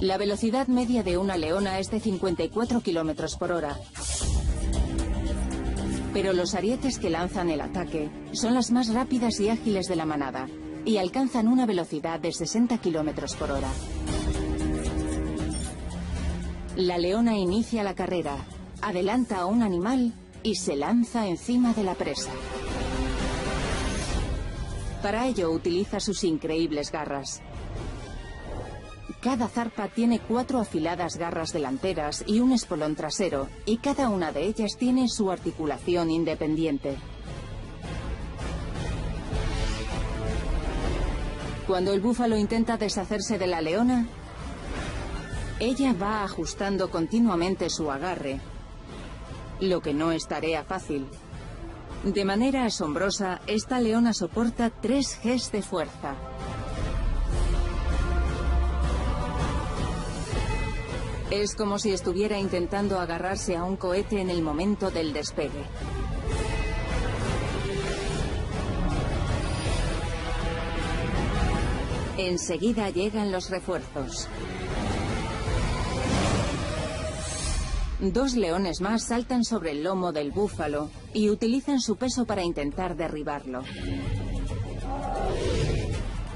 La velocidad media de una leona es de 54 kilómetros por hora. Pero los arietes que lanzan el ataque son las más rápidas y ágiles de la manada y alcanzan una velocidad de 60 kilómetros por hora. La leona inicia la carrera, adelanta a un animal y se lanza encima de la presa. Para ello utiliza sus increíbles garras. Cada zarpa tiene cuatro afiladas garras delanteras y un espolón trasero, y cada una de ellas tiene su articulación independiente. Cuando el búfalo intenta deshacerse de la leona, ella va ajustando continuamente su agarre, lo que no es tarea fácil. De manera asombrosa, esta leona soporta tres Gs de fuerza. Es como si estuviera intentando agarrarse a un cohete en el momento del despegue. Enseguida llegan los refuerzos. Dos leones más saltan sobre el lomo del búfalo y utilizan su peso para intentar derribarlo.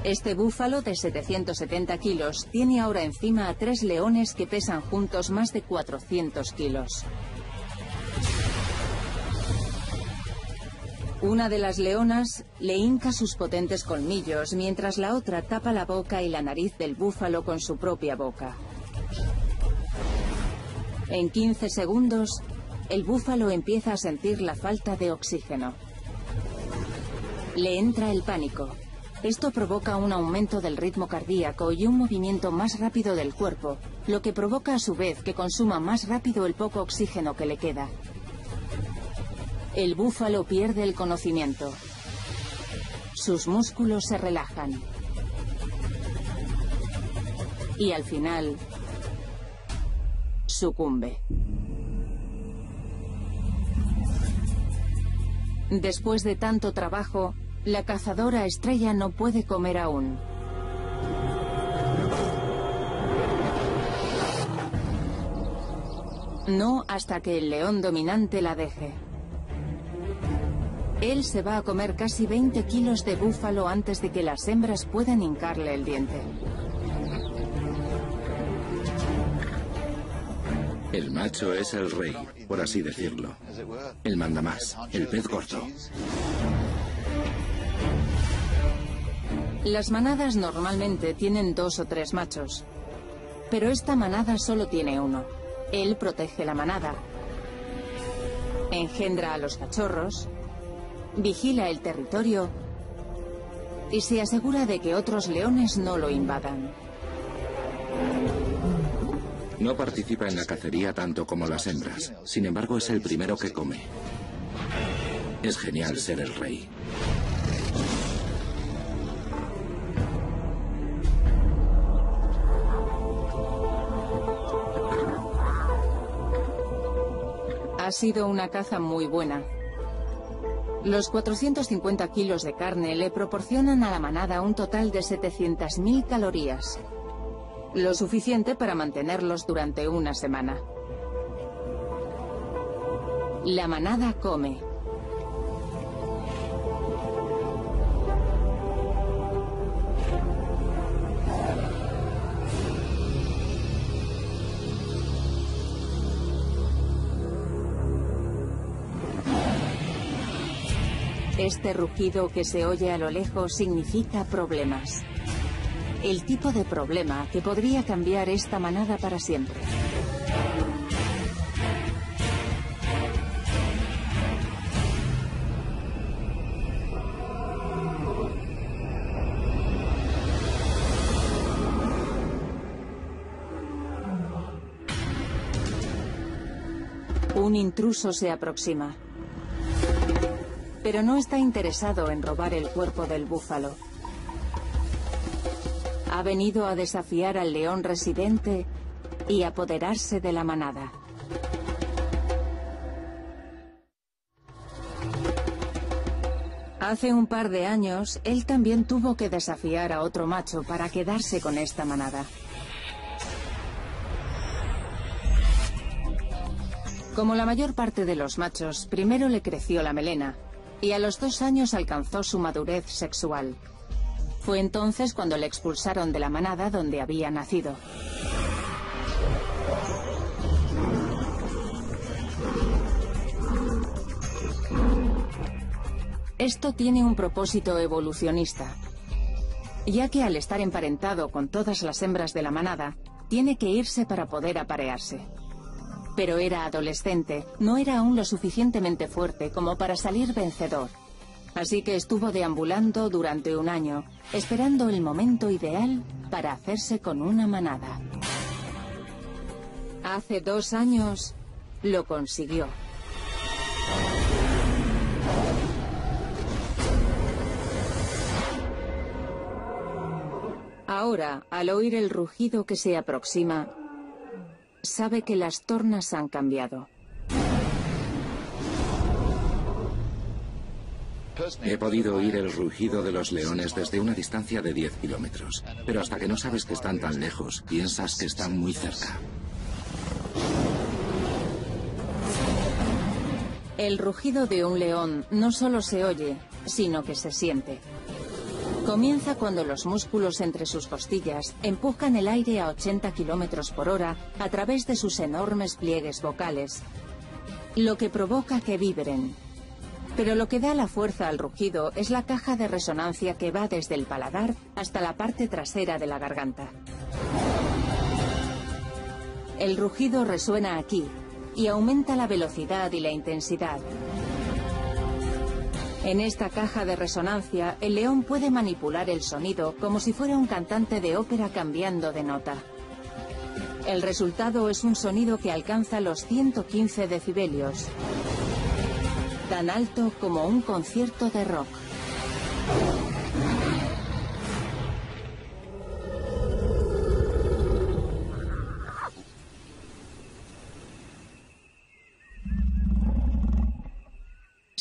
Este búfalo de 770 kilos tiene ahora encima a tres leones que pesan juntos más de 400 kilos. Una de las leonas le hinca sus potentes colmillos mientras la otra tapa la boca y la nariz del búfalo con su propia boca. En 15 segundos, el búfalo empieza a sentir la falta de oxígeno. Le entra el pánico. Esto provoca un aumento del ritmo cardíaco y un movimiento más rápido del cuerpo, lo que provoca a su vez que consuma más rápido el poco oxígeno que le queda. El búfalo pierde el conocimiento. Sus músculos se relajan. Y al final, sucumbe. Después de tanto trabajo, la cazadora estrella no puede comer aún. No hasta que el león dominante la deje. Él se va a comer casi 20 kilos de búfalo antes de que las hembras puedan hincarle el diente. El macho es el rey, por así decirlo. El mandamás, el pez gordo. Las manadas normalmente tienen dos o tres machos. Pero esta manada solo tiene uno. Él protege la manada. Engendra a los cachorros vigila el territorio y se asegura de que otros leones no lo invadan. No participa en la cacería tanto como las hembras. Sin embargo, es el primero que come. Es genial ser el rey. Ha sido una caza muy buena. Los 450 kilos de carne le proporcionan a la manada un total de 700.000 calorías, lo suficiente para mantenerlos durante una semana. La manada come. Este rugido que se oye a lo lejos significa problemas. El tipo de problema que podría cambiar esta manada para siempre. Un intruso se aproxima pero no está interesado en robar el cuerpo del búfalo. Ha venido a desafiar al león residente y apoderarse de la manada. Hace un par de años, él también tuvo que desafiar a otro macho para quedarse con esta manada. Como la mayor parte de los machos, primero le creció la melena, y a los dos años alcanzó su madurez sexual. Fue entonces cuando le expulsaron de la manada donde había nacido. Esto tiene un propósito evolucionista, ya que al estar emparentado con todas las hembras de la manada, tiene que irse para poder aparearse. Pero era adolescente, no era aún lo suficientemente fuerte como para salir vencedor. Así que estuvo deambulando durante un año, esperando el momento ideal para hacerse con una manada. Hace dos años lo consiguió. Ahora, al oír el rugido que se aproxima, sabe que las tornas han cambiado. He podido oír el rugido de los leones desde una distancia de 10 kilómetros, pero hasta que no sabes que están tan lejos, piensas que están muy cerca. El rugido de un león no solo se oye, sino que se siente. Comienza cuando los músculos entre sus costillas empujan el aire a 80 kilómetros por hora a través de sus enormes pliegues vocales, lo que provoca que vibren. Pero lo que da la fuerza al rugido es la caja de resonancia que va desde el paladar hasta la parte trasera de la garganta. El rugido resuena aquí y aumenta la velocidad y la intensidad. En esta caja de resonancia, el león puede manipular el sonido como si fuera un cantante de ópera cambiando de nota. El resultado es un sonido que alcanza los 115 decibelios, tan alto como un concierto de rock.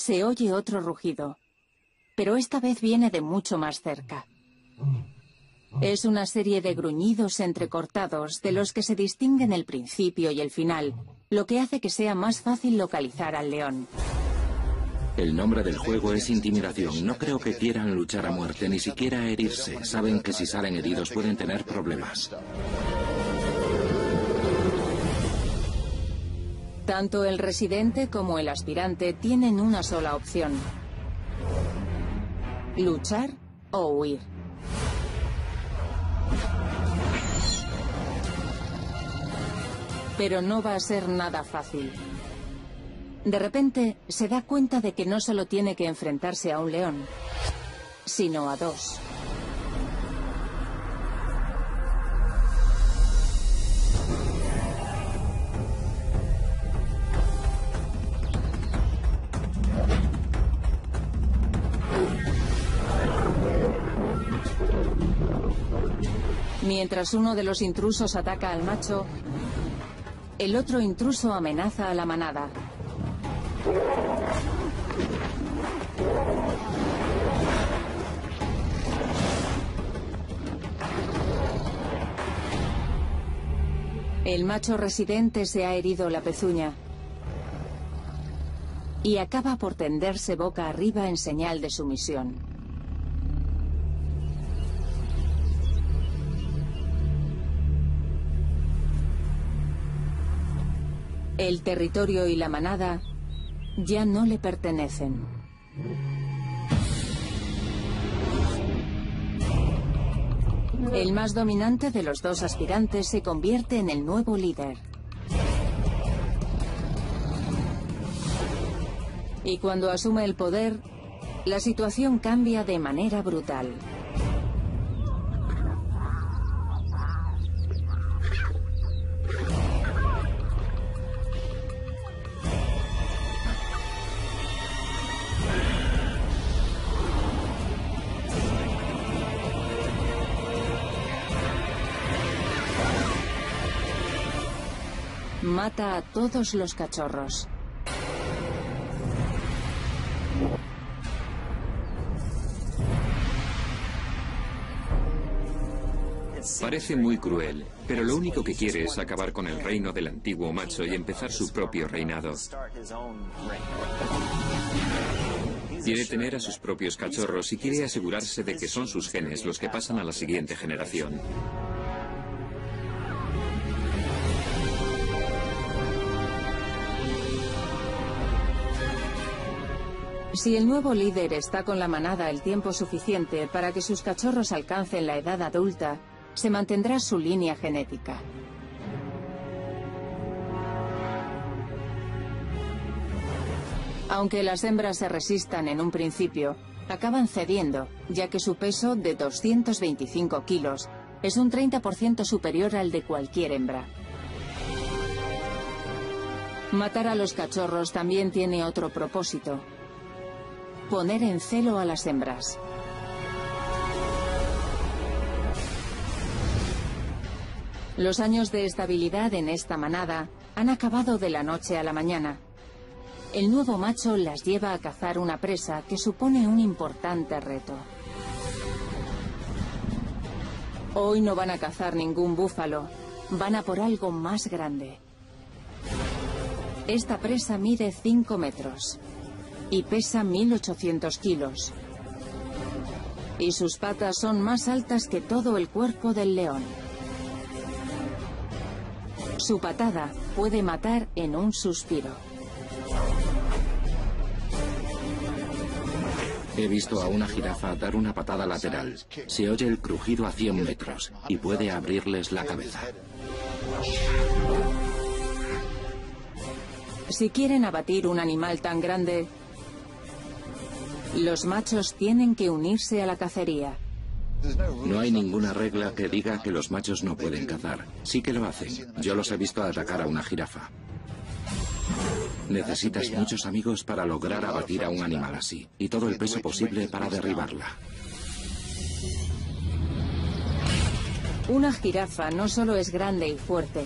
Se oye otro rugido, pero esta vez viene de mucho más cerca. Es una serie de gruñidos entrecortados de los que se distinguen el principio y el final, lo que hace que sea más fácil localizar al león. El nombre del juego es intimidación. No creo que quieran luchar a muerte, ni siquiera herirse. Saben que si salen heridos pueden tener problemas. Tanto el residente como el aspirante tienen una sola opción. Luchar o huir. Pero no va a ser nada fácil. De repente se da cuenta de que no solo tiene que enfrentarse a un león, sino a dos. Mientras uno de los intrusos ataca al macho, el otro intruso amenaza a la manada. El macho residente se ha herido la pezuña y acaba por tenderse boca arriba en señal de sumisión. El territorio y la manada ya no le pertenecen. El más dominante de los dos aspirantes se convierte en el nuevo líder. Y cuando asume el poder, la situación cambia de manera brutal. Mata a todos los cachorros. Parece muy cruel, pero lo único que quiere es acabar con el reino del antiguo macho y empezar su propio reinado. Quiere tener a sus propios cachorros y quiere asegurarse de que son sus genes los que pasan a la siguiente generación. Si el nuevo líder está con la manada el tiempo suficiente para que sus cachorros alcancen la edad adulta, se mantendrá su línea genética. Aunque las hembras se resistan en un principio, acaban cediendo, ya que su peso de 225 kilos es un 30% superior al de cualquier hembra. Matar a los cachorros también tiene otro propósito. Poner en celo a las hembras. Los años de estabilidad en esta manada han acabado de la noche a la mañana el nuevo macho las lleva a cazar una presa que supone un importante reto. Hoy no van a cazar ningún búfalo, van a por algo más grande. Esta presa mide 5 metros y pesa 1800 kilos. Y sus patas son más altas que todo el cuerpo del león. Su patada puede matar en un suspiro. He visto a una jirafa dar una patada lateral. Se oye el crujido a 100 metros y puede abrirles la cabeza. Si quieren abatir un animal tan grande, los machos tienen que unirse a la cacería. No hay ninguna regla que diga que los machos no pueden cazar. Sí que lo hacen. Yo los he visto atacar a una jirafa. Necesitas muchos amigos para lograr abatir a un animal así, y todo el peso posible para derribarla. Una jirafa no solo es grande y fuerte,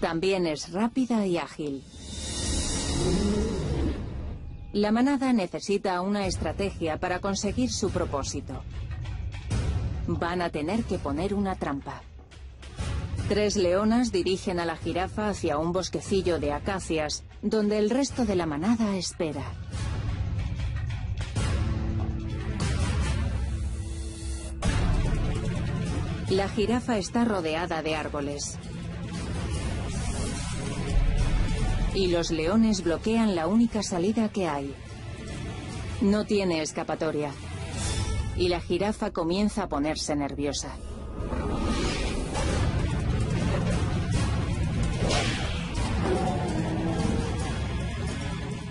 también es rápida y ágil. La manada necesita una estrategia para conseguir su propósito. Van a tener que poner una trampa. Tres leonas dirigen a la jirafa hacia un bosquecillo de acacias, donde el resto de la manada espera. La jirafa está rodeada de árboles. Y los leones bloquean la única salida que hay. No tiene escapatoria. Y la jirafa comienza a ponerse nerviosa.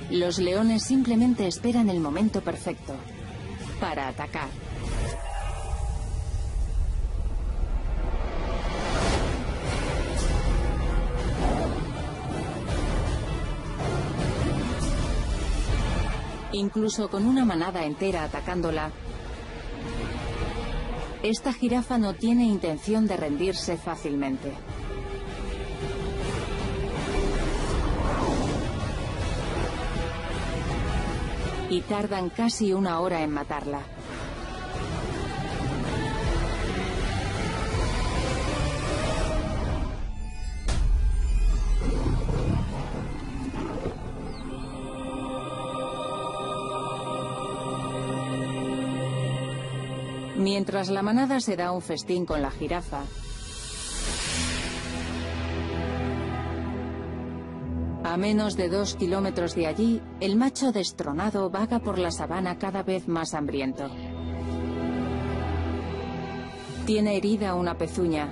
Los leones simplemente esperan el momento perfecto para atacar. Incluso con una manada entera atacándola, esta jirafa no tiene intención de rendirse fácilmente. y tardan casi una hora en matarla. Mientras la manada se da un festín con la jirafa, A menos de dos kilómetros de allí, el macho destronado vaga por la sabana cada vez más hambriento. Tiene herida una pezuña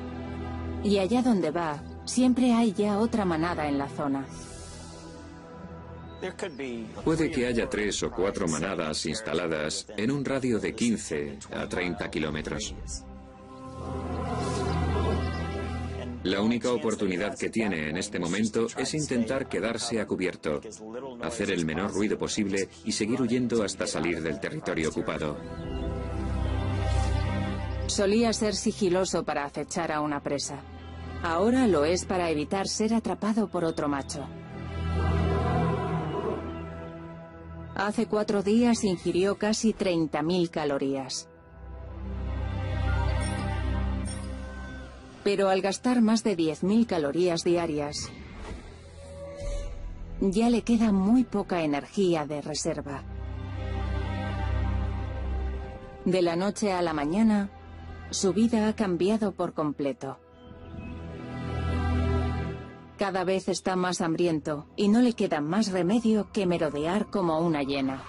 y allá donde va, siempre hay ya otra manada en la zona. Puede que haya tres o cuatro manadas instaladas en un radio de 15 a 30 kilómetros. La única oportunidad que tiene en este momento es intentar quedarse a cubierto, hacer el menor ruido posible y seguir huyendo hasta salir del territorio ocupado. Solía ser sigiloso para acechar a una presa. Ahora lo es para evitar ser atrapado por otro macho. Hace cuatro días ingirió casi 30.000 calorías. Pero al gastar más de 10.000 calorías diarias, ya le queda muy poca energía de reserva. De la noche a la mañana, su vida ha cambiado por completo. Cada vez está más hambriento y no le queda más remedio que merodear como una hiena.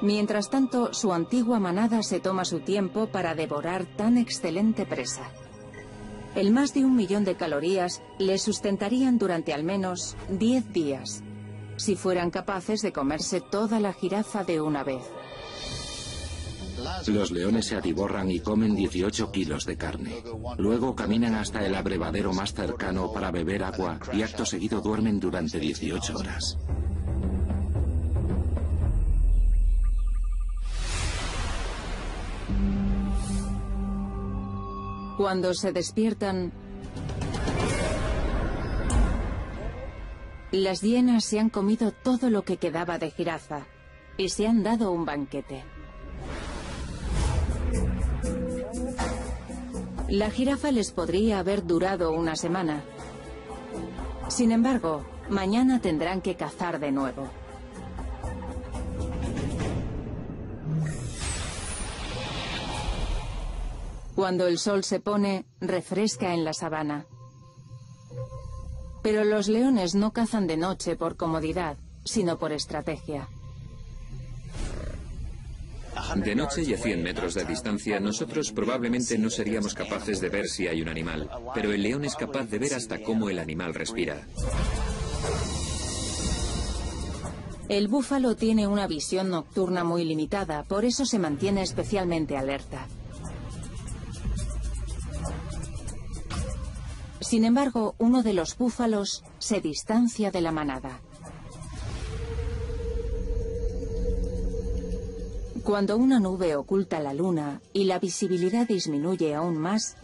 Mientras tanto, su antigua manada se toma su tiempo para devorar tan excelente presa. El más de un millón de calorías le sustentarían durante al menos 10 días, si fueran capaces de comerse toda la jirafa de una vez. Los leones se atiborran y comen 18 kilos de carne. Luego caminan hasta el abrevadero más cercano para beber agua y acto seguido duermen durante 18 horas. Cuando se despiertan, las hienas se han comido todo lo que quedaba de jirafa y se han dado un banquete. La jirafa les podría haber durado una semana. Sin embargo, mañana tendrán que cazar de nuevo. Cuando el sol se pone, refresca en la sabana. Pero los leones no cazan de noche por comodidad, sino por estrategia. De noche y a 100 metros de distancia, nosotros probablemente no seríamos capaces de ver si hay un animal, pero el león es capaz de ver hasta cómo el animal respira. El búfalo tiene una visión nocturna muy limitada, por eso se mantiene especialmente alerta. Sin embargo, uno de los búfalos se distancia de la manada. Cuando una nube oculta la luna y la visibilidad disminuye aún más,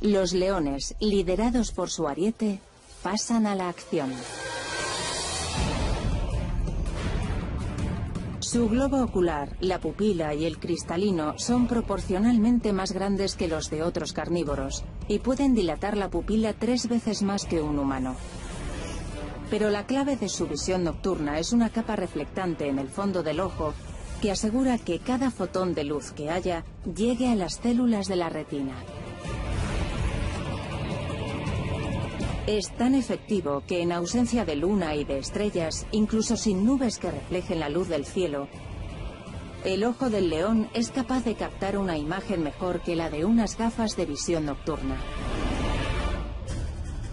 los leones, liderados por su ariete, pasan a la acción. Su globo ocular, la pupila y el cristalino son proporcionalmente más grandes que los de otros carnívoros y pueden dilatar la pupila tres veces más que un humano. Pero la clave de su visión nocturna es una capa reflectante en el fondo del ojo que asegura que cada fotón de luz que haya llegue a las células de la retina. Es tan efectivo que en ausencia de luna y de estrellas, incluso sin nubes que reflejen la luz del cielo, el ojo del león es capaz de captar una imagen mejor que la de unas gafas de visión nocturna.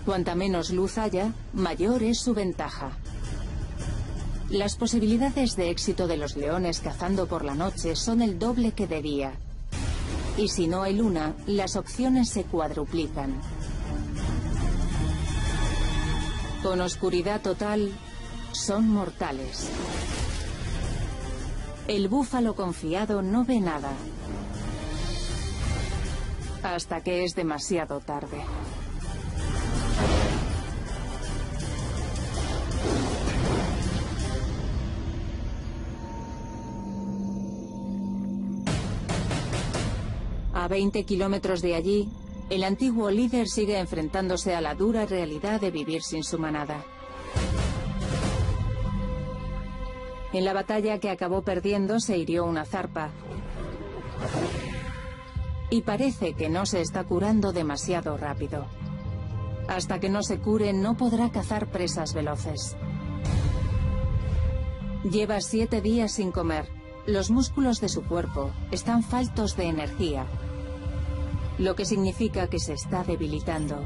Cuanta menos luz haya, mayor es su ventaja. Las posibilidades de éxito de los leones cazando por la noche son el doble que de día. Y si no hay luna, las opciones se cuadruplican. Con oscuridad total, son mortales. El búfalo confiado no ve nada. Hasta que es demasiado tarde. A 20 kilómetros de allí, el antiguo líder sigue enfrentándose a la dura realidad de vivir sin su manada. En la batalla que acabó perdiendo se hirió una zarpa. Y parece que no se está curando demasiado rápido. Hasta que no se cure no podrá cazar presas veloces. Lleva siete días sin comer. Los músculos de su cuerpo están faltos de energía lo que significa que se está debilitando.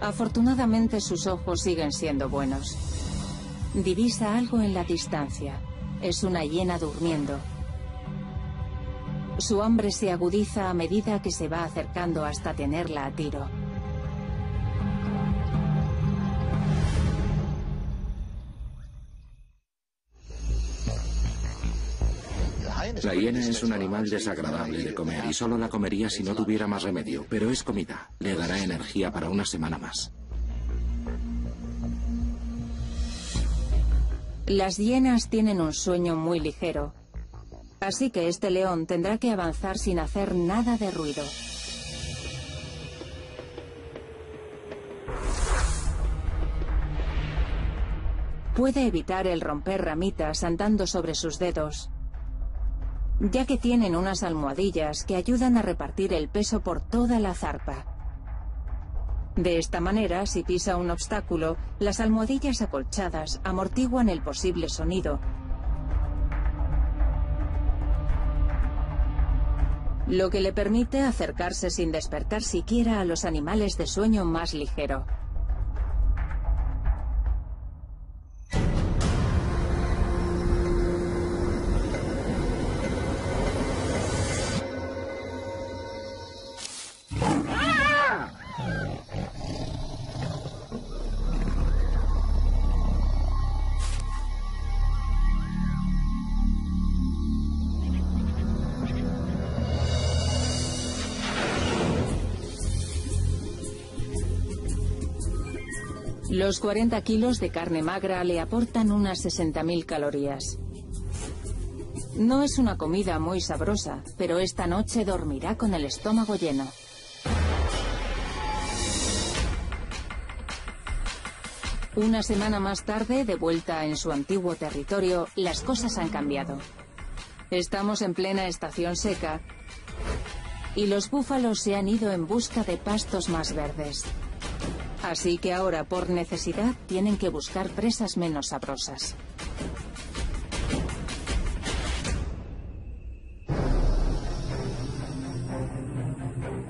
Afortunadamente sus ojos siguen siendo buenos. Divisa algo en la distancia. Es una hiena durmiendo. Su hambre se agudiza a medida que se va acercando hasta tenerla a tiro. La hiena es un animal desagradable de comer y solo la comería si no tuviera más remedio, pero es comida. Le dará energía para una semana más. Las hienas tienen un sueño muy ligero, Así que este león tendrá que avanzar sin hacer nada de ruido. Puede evitar el romper ramitas andando sobre sus dedos, ya que tienen unas almohadillas que ayudan a repartir el peso por toda la zarpa. De esta manera, si pisa un obstáculo, las almohadillas acolchadas amortiguan el posible sonido. Lo que le permite acercarse sin despertar siquiera a los animales de sueño más ligero. Los 40 kilos de carne magra le aportan unas 60.000 calorías. No es una comida muy sabrosa, pero esta noche dormirá con el estómago lleno. Una semana más tarde, de vuelta en su antiguo territorio, las cosas han cambiado. Estamos en plena estación seca y los búfalos se han ido en busca de pastos más verdes. Así que ahora, por necesidad, tienen que buscar presas menos sabrosas.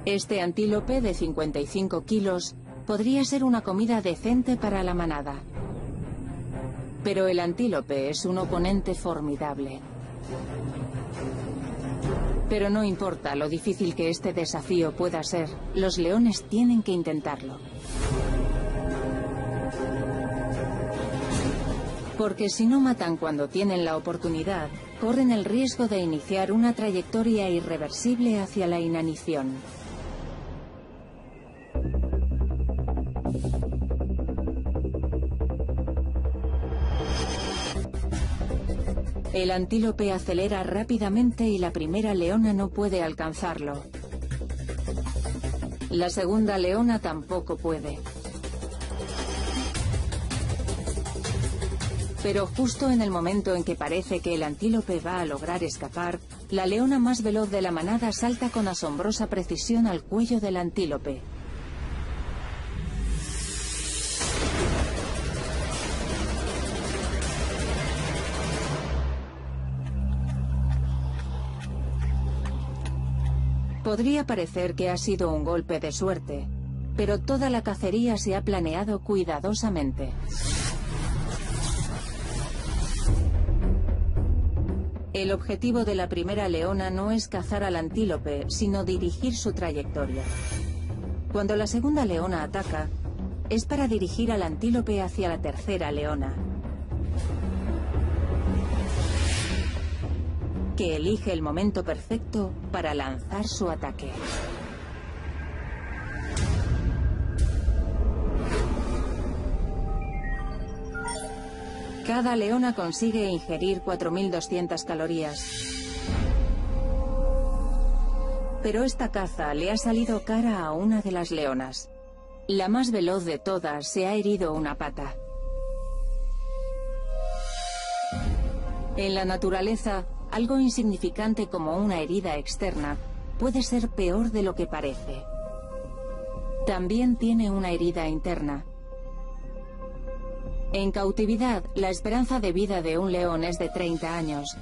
Este antílope de 55 kilos podría ser una comida decente para la manada. Pero el antílope es un oponente formidable. Pero no importa lo difícil que este desafío pueda ser, los leones tienen que intentarlo. Porque si no matan cuando tienen la oportunidad, corren el riesgo de iniciar una trayectoria irreversible hacia la inanición. El antílope acelera rápidamente y la primera leona no puede alcanzarlo. La segunda leona tampoco puede. Pero justo en el momento en que parece que el antílope va a lograr escapar, la leona más veloz de la manada salta con asombrosa precisión al cuello del antílope. Podría parecer que ha sido un golpe de suerte, pero toda la cacería se ha planeado cuidadosamente. El objetivo de la primera leona no es cazar al antílope, sino dirigir su trayectoria. Cuando la segunda leona ataca, es para dirigir al antílope hacia la tercera leona, que elige el momento perfecto para lanzar su ataque. Cada leona consigue ingerir 4.200 calorías. Pero esta caza le ha salido cara a una de las leonas. La más veloz de todas se ha herido una pata. En la naturaleza, algo insignificante como una herida externa puede ser peor de lo que parece. También tiene una herida interna, en cautividad, la esperanza de vida de un león es de 30 años.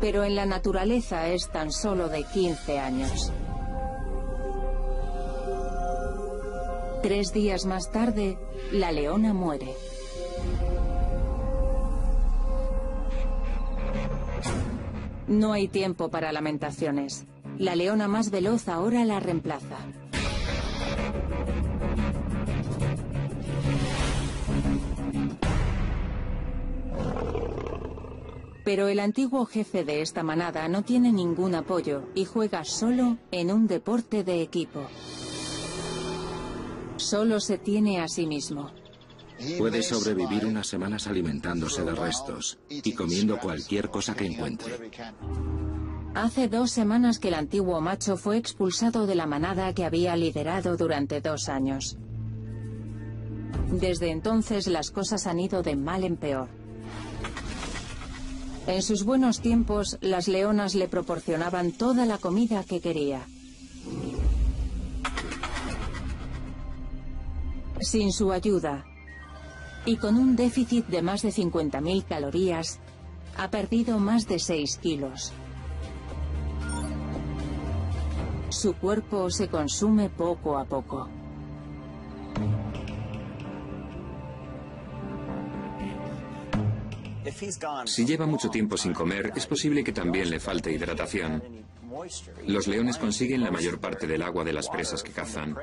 Pero en la naturaleza es tan solo de 15 años. Tres días más tarde, la leona muere. No hay tiempo para lamentaciones. La leona más veloz ahora la reemplaza. Pero el antiguo jefe de esta manada no tiene ningún apoyo y juega solo en un deporte de equipo. Solo se tiene a sí mismo. Puede sobrevivir unas semanas alimentándose de restos y comiendo cualquier cosa que encuentre. Hace dos semanas que el antiguo macho fue expulsado de la manada que había liderado durante dos años. Desde entonces las cosas han ido de mal en peor. En sus buenos tiempos, las leonas le proporcionaban toda la comida que quería. Sin su ayuda, y con un déficit de más de 50.000 calorías, ha perdido más de 6 kilos. Su cuerpo se consume poco a poco. Si lleva mucho tiempo sin comer, es posible que también le falte hidratación. Los leones consiguen la mayor parte del agua de las presas que cazan.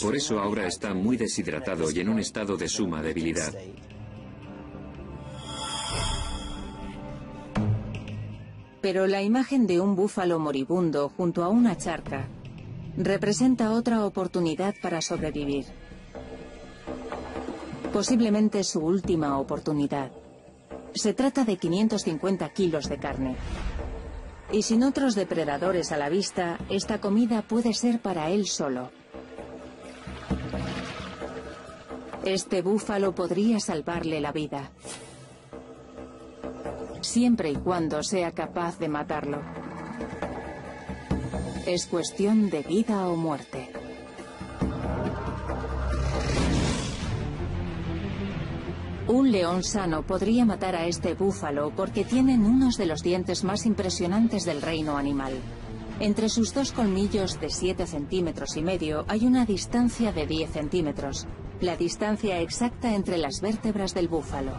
Por eso ahora está muy deshidratado y en un estado de suma debilidad. Pero la imagen de un búfalo moribundo junto a una charca representa otra oportunidad para sobrevivir. Posiblemente su última oportunidad. Se trata de 550 kilos de carne. Y sin otros depredadores a la vista, esta comida puede ser para él solo. Este búfalo podría salvarle la vida. Siempre y cuando sea capaz de matarlo. Es cuestión de vida o muerte. Un león sano podría matar a este búfalo porque tienen unos de los dientes más impresionantes del reino animal. Entre sus dos colmillos de 7 centímetros y medio hay una distancia de 10 centímetros, la distancia exacta entre las vértebras del búfalo.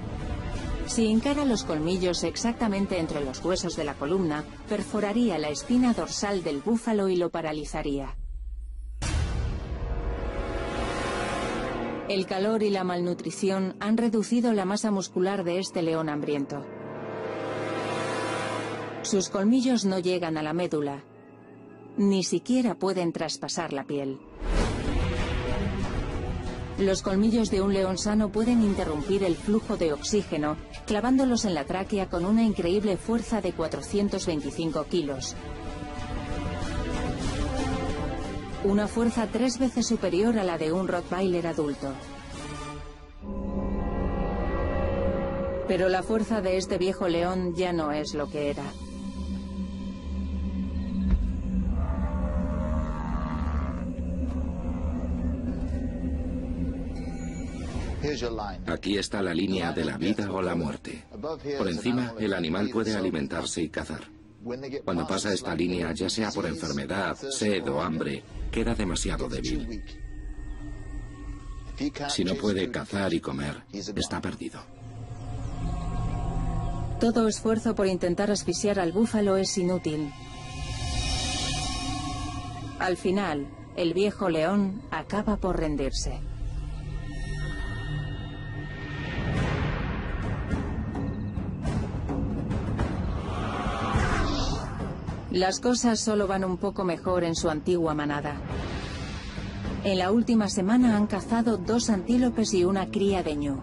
Si encara los colmillos exactamente entre los huesos de la columna, perforaría la espina dorsal del búfalo y lo paralizaría. El calor y la malnutrición han reducido la masa muscular de este león hambriento. Sus colmillos no llegan a la médula, ni siquiera pueden traspasar la piel. Los colmillos de un león sano pueden interrumpir el flujo de oxígeno, clavándolos en la tráquea con una increíble fuerza de 425 kilos. Una fuerza tres veces superior a la de un Rottweiler adulto. Pero la fuerza de este viejo león ya no es lo que era. Aquí está la línea de la vida o la muerte. Por encima, el animal puede alimentarse y cazar. Cuando pasa esta línea, ya sea por enfermedad, sed o hambre, queda demasiado débil. Si no puede cazar y comer, está perdido. Todo esfuerzo por intentar asfixiar al búfalo es inútil. Al final, el viejo león acaba por rendirse. Las cosas solo van un poco mejor en su antigua manada. En la última semana han cazado dos antílopes y una cría de ñu.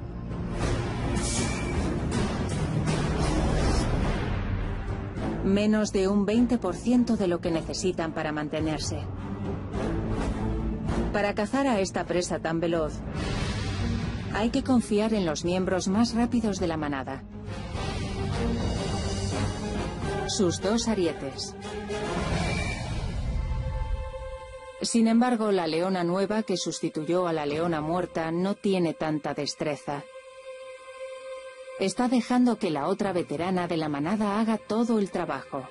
Menos de un 20% de lo que necesitan para mantenerse. Para cazar a esta presa tan veloz, hay que confiar en los miembros más rápidos de la manada sus dos arietes. Sin embargo, la leona nueva que sustituyó a la leona muerta no tiene tanta destreza. Está dejando que la otra veterana de la manada haga todo el trabajo.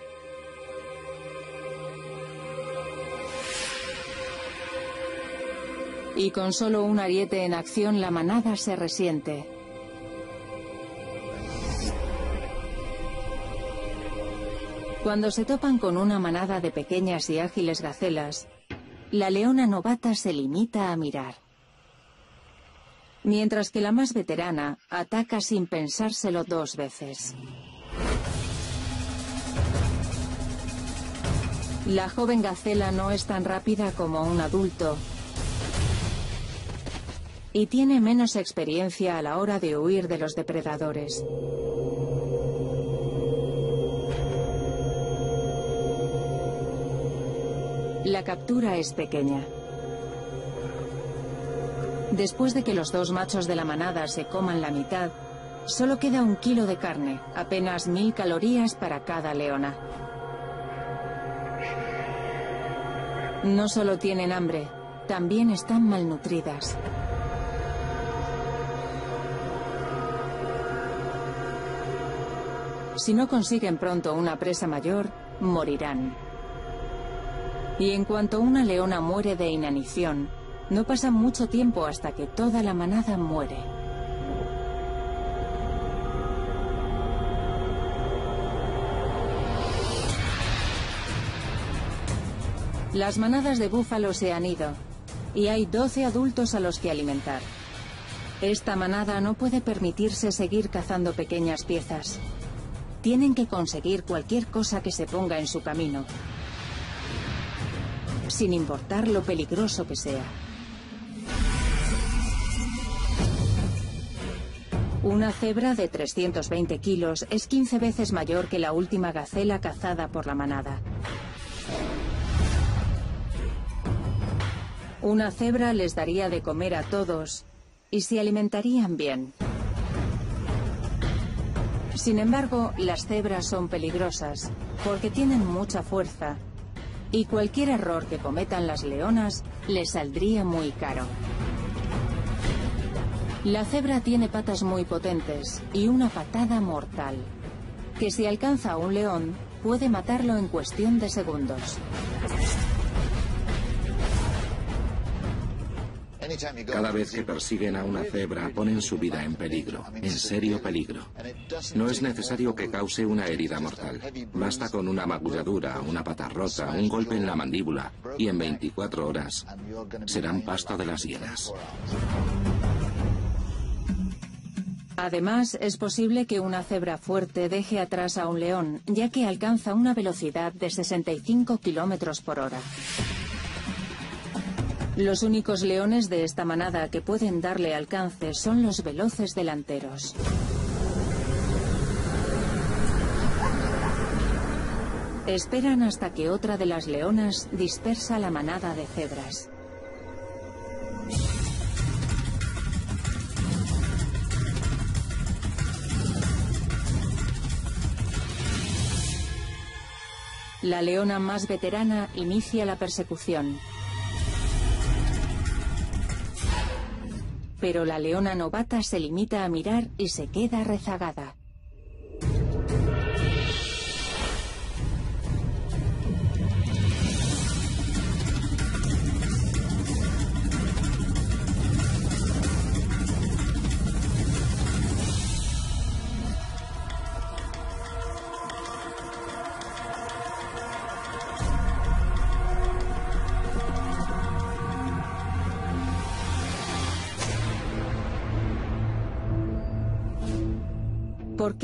Y con solo un ariete en acción la manada se resiente. Cuando se topan con una manada de pequeñas y ágiles gacelas, la leona novata se limita a mirar. Mientras que la más veterana ataca sin pensárselo dos veces. La joven gacela no es tan rápida como un adulto, y tiene menos experiencia a la hora de huir de los depredadores. La captura es pequeña. Después de que los dos machos de la manada se coman la mitad, solo queda un kilo de carne, apenas mil calorías para cada leona. No solo tienen hambre, también están malnutridas. Si no consiguen pronto una presa mayor, morirán. Y en cuanto una leona muere de inanición, no pasa mucho tiempo hasta que toda la manada muere. Las manadas de búfalo se han ido y hay 12 adultos a los que alimentar. Esta manada no puede permitirse seguir cazando pequeñas piezas. Tienen que conseguir cualquier cosa que se ponga en su camino, sin importar lo peligroso que sea. Una cebra de 320 kilos es 15 veces mayor que la última gacela cazada por la manada. Una cebra les daría de comer a todos y se alimentarían bien. Sin embargo, las cebras son peligrosas porque tienen mucha fuerza y cualquier error que cometan las leonas les saldría muy caro. La cebra tiene patas muy potentes y una patada mortal, que si alcanza a un león puede matarlo en cuestión de segundos. Cada vez que persiguen a una cebra ponen su vida en peligro, en serio peligro. No es necesario que cause una herida mortal. Basta con una magulladura, una pata rota, un golpe en la mandíbula y en 24 horas serán pasto de las hienas. Además, es posible que una cebra fuerte deje atrás a un león, ya que alcanza una velocidad de 65 kilómetros por hora. Los únicos leones de esta manada que pueden darle alcance son los veloces delanteros. Esperan hasta que otra de las leonas dispersa la manada de cebras. La leona más veterana inicia la persecución. Pero la leona novata se limita a mirar y se queda rezagada.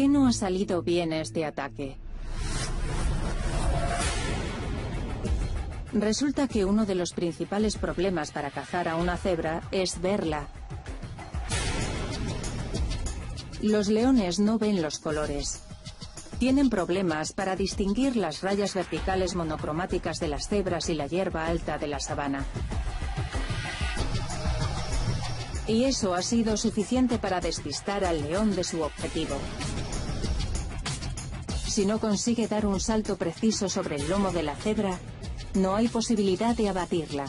Qué no ha salido bien este ataque? Resulta que uno de los principales problemas para cazar a una cebra es verla. Los leones no ven los colores. Tienen problemas para distinguir las rayas verticales monocromáticas de las cebras y la hierba alta de la sabana. Y eso ha sido suficiente para despistar al león de su objetivo. Si no consigue dar un salto preciso sobre el lomo de la cebra, no hay posibilidad de abatirla.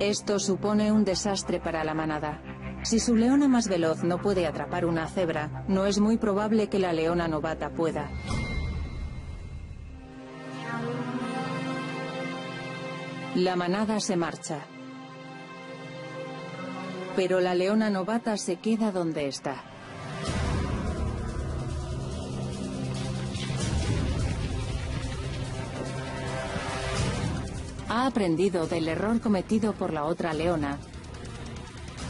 Esto supone un desastre para la manada. Si su leona más veloz no puede atrapar una cebra, no es muy probable que la leona novata pueda. La manada se marcha. Pero la leona novata se queda donde está. Ha aprendido del error cometido por la otra leona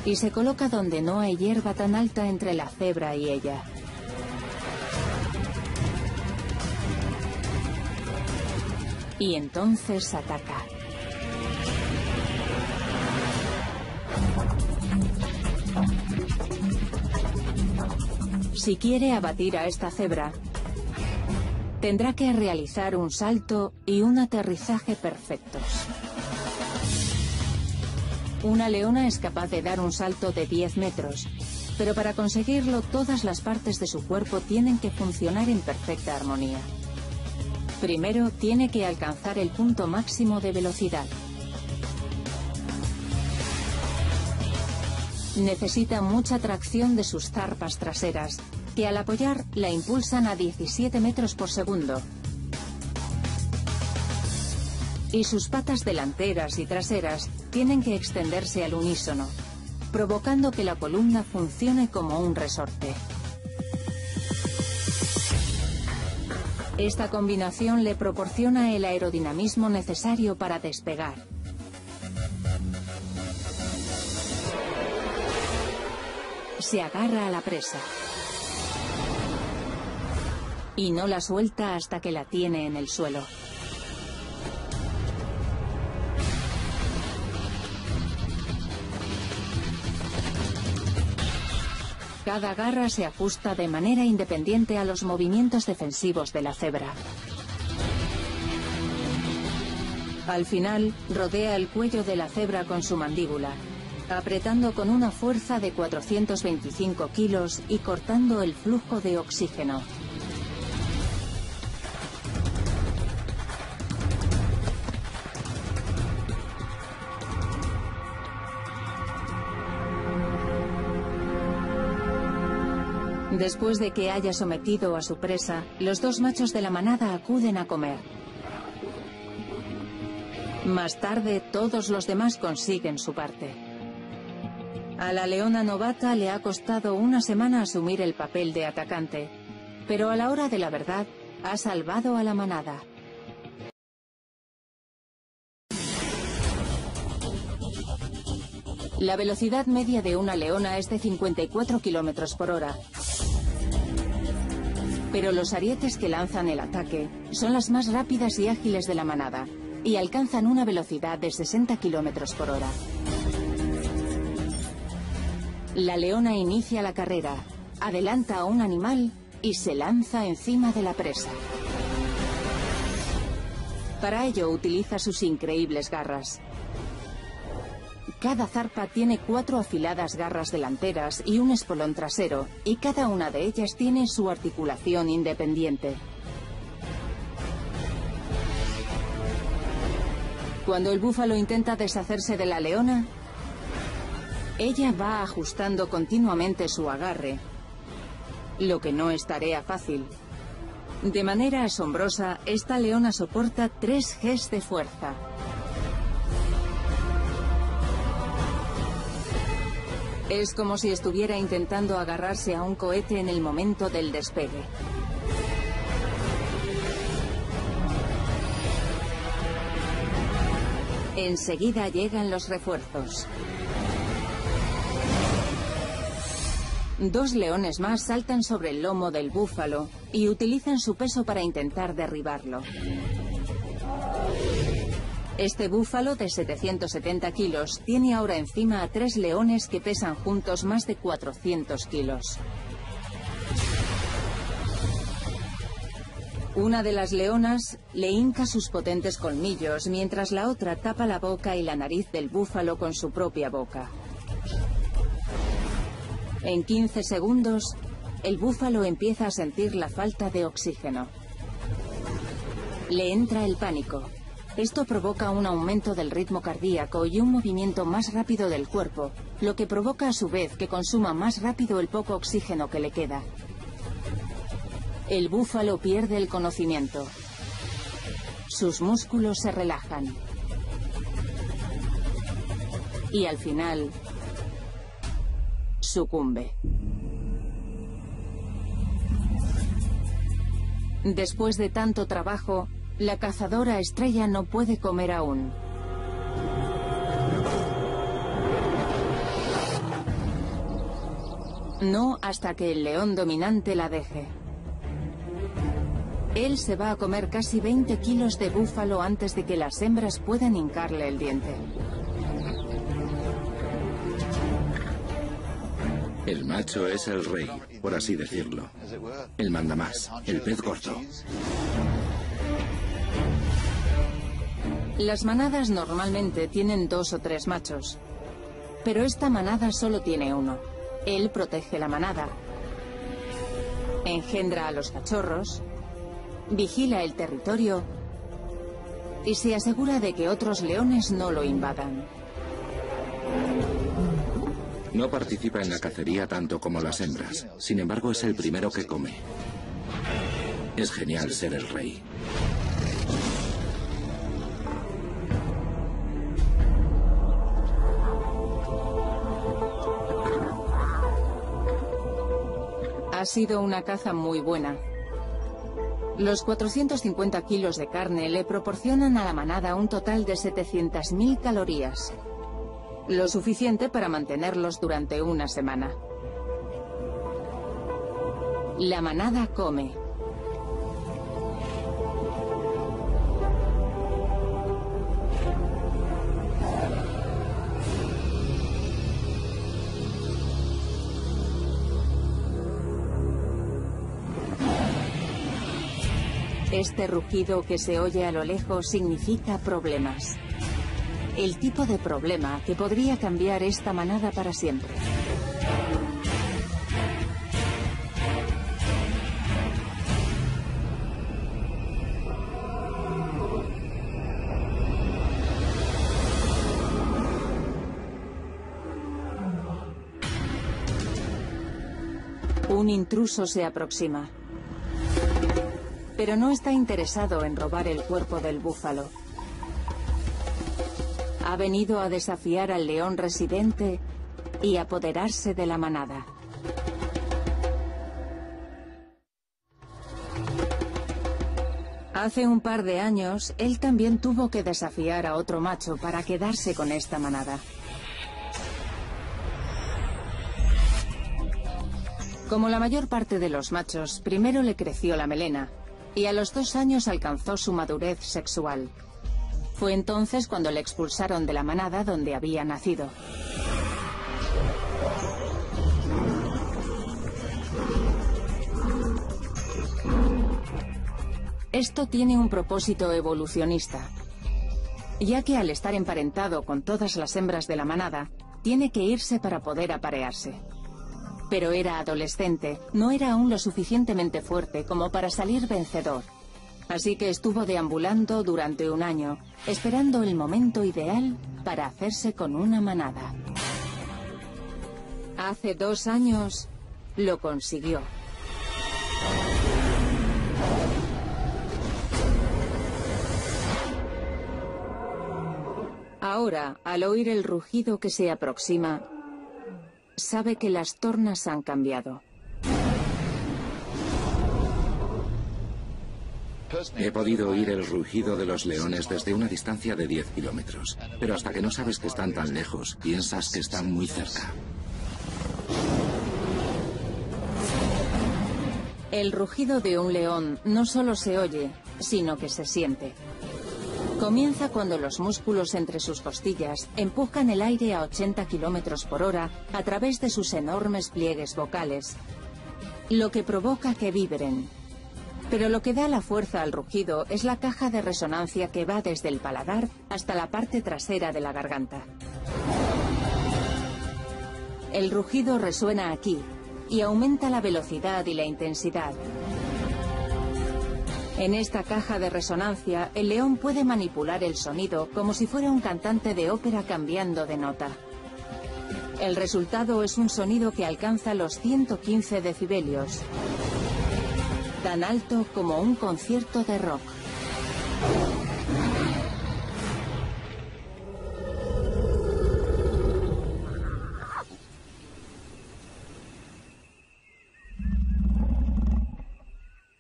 y se coloca donde no hay hierba tan alta entre la cebra y ella. Y entonces ataca. Si quiere abatir a esta cebra, tendrá que realizar un salto y un aterrizaje perfectos. Una leona es capaz de dar un salto de 10 metros, pero para conseguirlo todas las partes de su cuerpo tienen que funcionar en perfecta armonía. Primero tiene que alcanzar el punto máximo de velocidad. Necesita mucha tracción de sus zarpas traseras, que al apoyar la impulsan a 17 metros por segundo. Y sus patas delanteras y traseras tienen que extenderse al unísono, provocando que la columna funcione como un resorte. Esta combinación le proporciona el aerodinamismo necesario para despegar. Se agarra a la presa y no la suelta hasta que la tiene en el suelo. Cada garra se ajusta de manera independiente a los movimientos defensivos de la cebra. Al final, rodea el cuello de la cebra con su mandíbula, apretando con una fuerza de 425 kilos y cortando el flujo de oxígeno. Después de que haya sometido a su presa, los dos machos de la manada acuden a comer. Más tarde, todos los demás consiguen su parte. A la leona novata le ha costado una semana asumir el papel de atacante, pero a la hora de la verdad, ha salvado a la manada. La velocidad media de una leona es de 54 kilómetros por hora. Pero los arietes que lanzan el ataque son las más rápidas y ágiles de la manada y alcanzan una velocidad de 60 kilómetros por hora. La leona inicia la carrera, adelanta a un animal y se lanza encima de la presa. Para ello utiliza sus increíbles garras. Cada zarpa tiene cuatro afiladas garras delanteras y un espolón trasero, y cada una de ellas tiene su articulación independiente. Cuando el búfalo intenta deshacerse de la leona, ella va ajustando continuamente su agarre, lo que no es tarea fácil. De manera asombrosa, esta leona soporta tres Gs de fuerza. Es como si estuviera intentando agarrarse a un cohete en el momento del despegue. Enseguida llegan los refuerzos. Dos leones más saltan sobre el lomo del búfalo y utilizan su peso para intentar derribarlo. Este búfalo de 770 kilos tiene ahora encima a tres leones que pesan juntos más de 400 kilos. Una de las leonas le hinca sus potentes colmillos mientras la otra tapa la boca y la nariz del búfalo con su propia boca. En 15 segundos, el búfalo empieza a sentir la falta de oxígeno. Le entra el pánico. Esto provoca un aumento del ritmo cardíaco y un movimiento más rápido del cuerpo, lo que provoca a su vez que consuma más rápido el poco oxígeno que le queda. El búfalo pierde el conocimiento. Sus músculos se relajan. Y al final, Después de tanto trabajo, la cazadora estrella no puede comer aún. No hasta que el león dominante la deje. Él se va a comer casi 20 kilos de búfalo antes de que las hembras puedan hincarle el diente. El macho es el rey, por así decirlo. El mandamás, el pez gordo. Las manadas normalmente tienen dos o tres machos, pero esta manada solo tiene uno. Él protege la manada, engendra a los cachorros, vigila el territorio y se asegura de que otros leones no lo invadan. No participa en la cacería tanto como las hembras. Sin embargo, es el primero que come. Es genial ser el rey. Ha sido una caza muy buena. Los 450 kilos de carne le proporcionan a la manada un total de 700.000 calorías lo suficiente para mantenerlos durante una semana. La manada come. Este rugido que se oye a lo lejos significa problemas el tipo de problema que podría cambiar esta manada para siempre. Un intruso se aproxima. Pero no está interesado en robar el cuerpo del búfalo. Ha venido a desafiar al león residente y apoderarse de la manada. Hace un par de años, él también tuvo que desafiar a otro macho para quedarse con esta manada. Como la mayor parte de los machos, primero le creció la melena y a los dos años alcanzó su madurez sexual. Fue entonces cuando le expulsaron de la manada donde había nacido. Esto tiene un propósito evolucionista, ya que al estar emparentado con todas las hembras de la manada, tiene que irse para poder aparearse. Pero era adolescente, no era aún lo suficientemente fuerte como para salir vencedor. Así que estuvo deambulando durante un año, esperando el momento ideal para hacerse con una manada. Hace dos años lo consiguió. Ahora, al oír el rugido que se aproxima, sabe que las tornas han cambiado. He podido oír el rugido de los leones desde una distancia de 10 kilómetros, pero hasta que no sabes que están tan lejos, piensas que están muy cerca. El rugido de un león no solo se oye, sino que se siente. Comienza cuando los músculos entre sus costillas empujan el aire a 80 kilómetros por hora a través de sus enormes pliegues vocales, lo que provoca que vibren, pero lo que da la fuerza al rugido es la caja de resonancia que va desde el paladar hasta la parte trasera de la garganta. El rugido resuena aquí y aumenta la velocidad y la intensidad. En esta caja de resonancia, el león puede manipular el sonido como si fuera un cantante de ópera cambiando de nota. El resultado es un sonido que alcanza los 115 decibelios tan alto como un concierto de rock.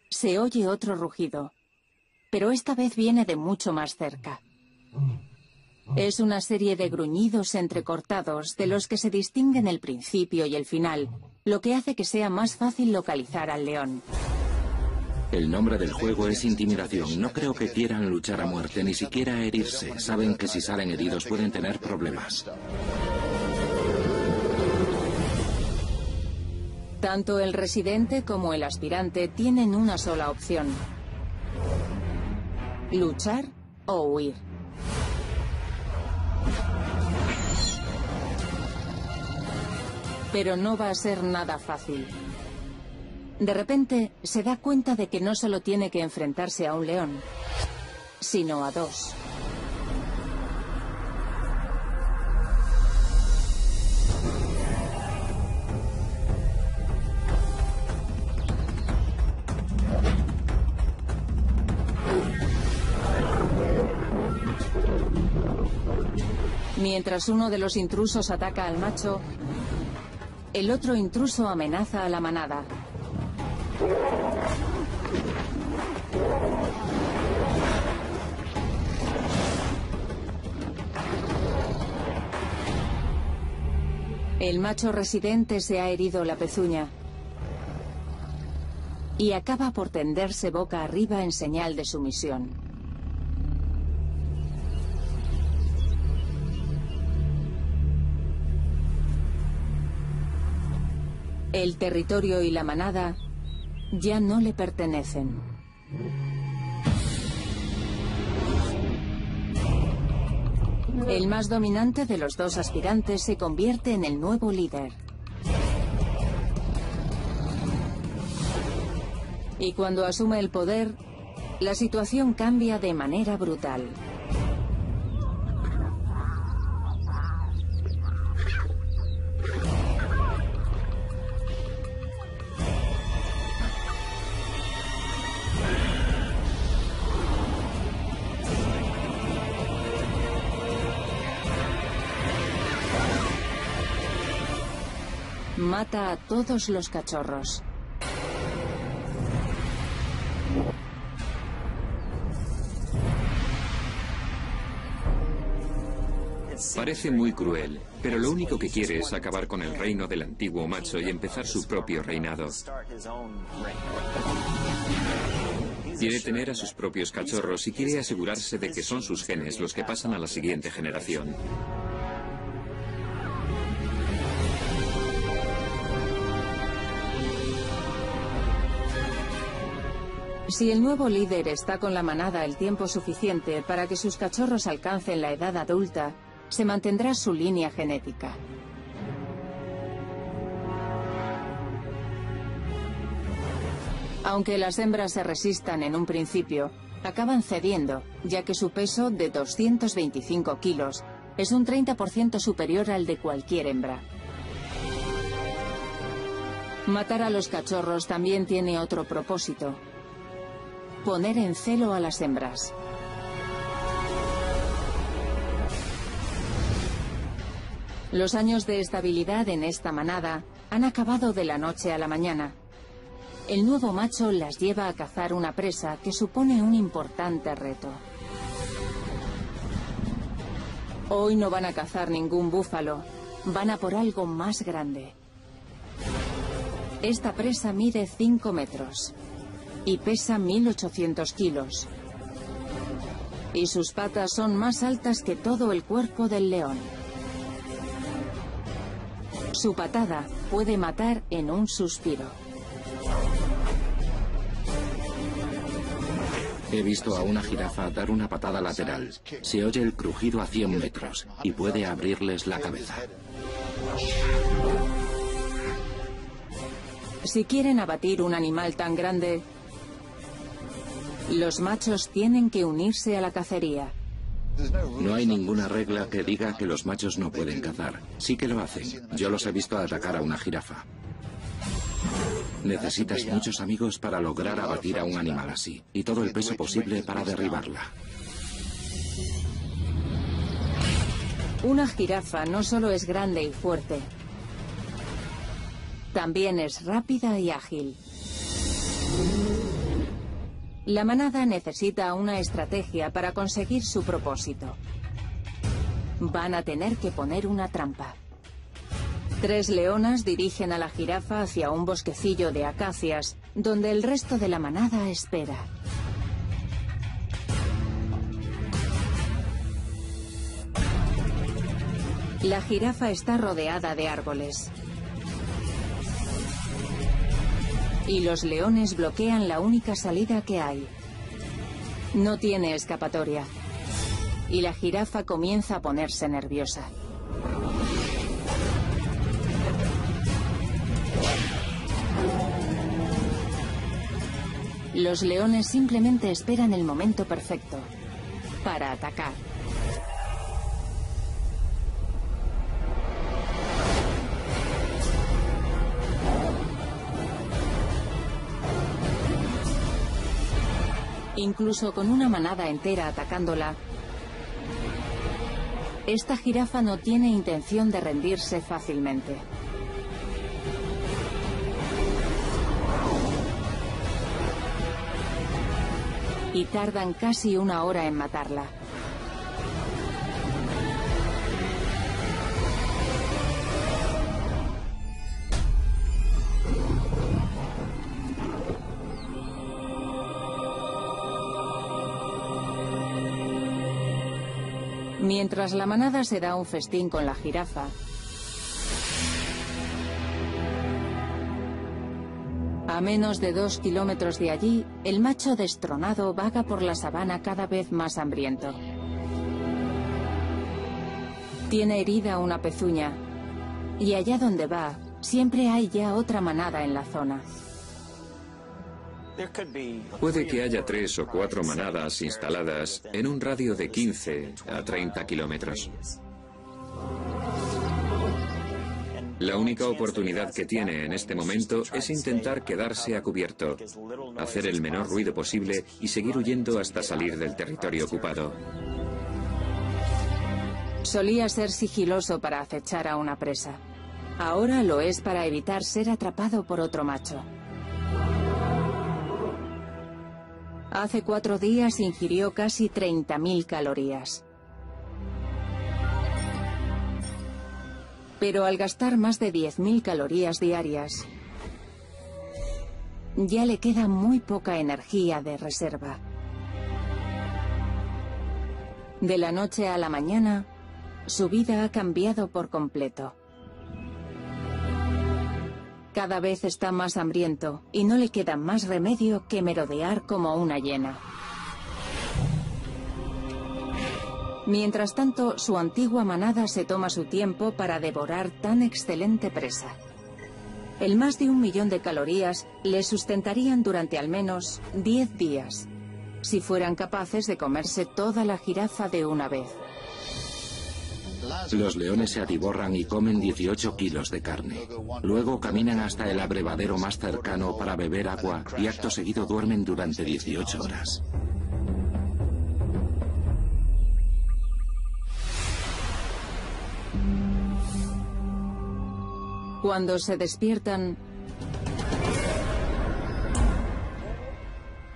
Se oye otro rugido, pero esta vez viene de mucho más cerca. Es una serie de gruñidos entrecortados de los que se distinguen el principio y el final, lo que hace que sea más fácil localizar al león. El nombre del juego es intimidación. No creo que quieran luchar a muerte, ni siquiera herirse. Saben que si salen heridos pueden tener problemas. Tanto el residente como el aspirante tienen una sola opción. Luchar o huir. Pero no va a ser nada fácil. De repente se da cuenta de que no solo tiene que enfrentarse a un león, sino a dos. Mientras uno de los intrusos ataca al macho, el otro intruso amenaza a la manada. El macho residente se ha herido la pezuña y acaba por tenderse boca arriba en señal de sumisión. El territorio y la manada ya no le pertenecen. El más dominante de los dos aspirantes se convierte en el nuevo líder. Y cuando asume el poder, la situación cambia de manera brutal. Mata a todos los cachorros. Parece muy cruel, pero lo único que quiere es acabar con el reino del antiguo macho y empezar su propio reinado. Quiere tener a sus propios cachorros y quiere asegurarse de que son sus genes los que pasan a la siguiente generación. Si el nuevo líder está con la manada el tiempo suficiente para que sus cachorros alcancen la edad adulta, se mantendrá su línea genética. Aunque las hembras se resistan en un principio, acaban cediendo, ya que su peso de 225 kilos es un 30% superior al de cualquier hembra. Matar a los cachorros también tiene otro propósito, poner en celo a las hembras. Los años de estabilidad en esta manada han acabado de la noche a la mañana. El nuevo macho las lleva a cazar una presa que supone un importante reto. Hoy no van a cazar ningún búfalo, van a por algo más grande. Esta presa mide 5 metros y pesa 1.800 kilos. Y sus patas son más altas que todo el cuerpo del león. Su patada puede matar en un suspiro. He visto a una jirafa dar una patada lateral. Se oye el crujido a 100 metros y puede abrirles la cabeza. Si quieren abatir un animal tan grande, los machos tienen que unirse a la cacería. No hay ninguna regla que diga que los machos no pueden cazar. Sí que lo hacen. Yo los he visto atacar a una jirafa. Necesitas muchos amigos para lograr abatir a un animal así, y todo el peso posible para derribarla. Una jirafa no solo es grande y fuerte, también es rápida y ágil. La manada necesita una estrategia para conseguir su propósito. Van a tener que poner una trampa. Tres leonas dirigen a la jirafa hacia un bosquecillo de acacias, donde el resto de la manada espera. La jirafa está rodeada de árboles. Y los leones bloquean la única salida que hay. No tiene escapatoria. Y la jirafa comienza a ponerse nerviosa. Los leones simplemente esperan el momento perfecto para atacar. Incluso con una manada entera atacándola, esta jirafa no tiene intención de rendirse fácilmente. Y tardan casi una hora en matarla. Mientras la manada se da un festín con la jirafa, a menos de dos kilómetros de allí, el macho destronado vaga por la sabana cada vez más hambriento. Tiene herida una pezuña, y allá donde va, siempre hay ya otra manada en la zona. Puede que haya tres o cuatro manadas instaladas en un radio de 15 a 30 kilómetros. La única oportunidad que tiene en este momento es intentar quedarse a cubierto, hacer el menor ruido posible y seguir huyendo hasta salir del territorio ocupado. Solía ser sigiloso para acechar a una presa. Ahora lo es para evitar ser atrapado por otro macho. Hace cuatro días ingirió casi 30.000 calorías. Pero al gastar más de 10.000 calorías diarias, ya le queda muy poca energía de reserva. De la noche a la mañana, su vida ha cambiado por completo. Cada vez está más hambriento y no le queda más remedio que merodear como una hiena. Mientras tanto, su antigua manada se toma su tiempo para devorar tan excelente presa. El más de un millón de calorías le sustentarían durante al menos 10 días, si fueran capaces de comerse toda la jirafa de una vez. Los leones se atiborran y comen 18 kilos de carne. Luego caminan hasta el abrevadero más cercano para beber agua y acto seguido duermen durante 18 horas. Cuando se despiertan,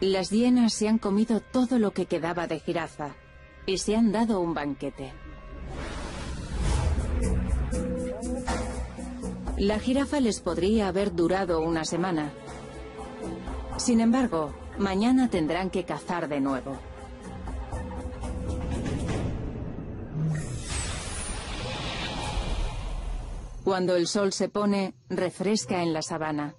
las hienas se han comido todo lo que quedaba de jirafa y se han dado un banquete. La jirafa les podría haber durado una semana. Sin embargo, mañana tendrán que cazar de nuevo. Cuando el sol se pone, refresca en la sabana.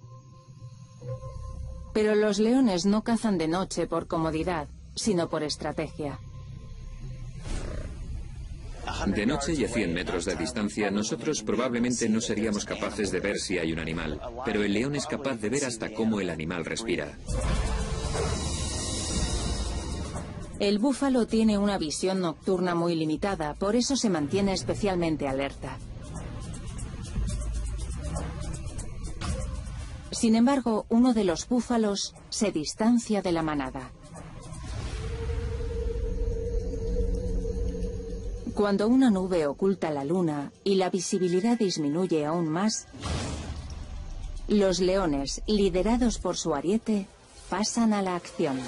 Pero los leones no cazan de noche por comodidad, sino por estrategia. De noche y a 100 metros de distancia, nosotros probablemente no seríamos capaces de ver si hay un animal, pero el león es capaz de ver hasta cómo el animal respira. El búfalo tiene una visión nocturna muy limitada, por eso se mantiene especialmente alerta. Sin embargo, uno de los búfalos se distancia de la manada. Cuando una nube oculta la luna y la visibilidad disminuye aún más, los leones, liderados por su ariete, pasan a la acción.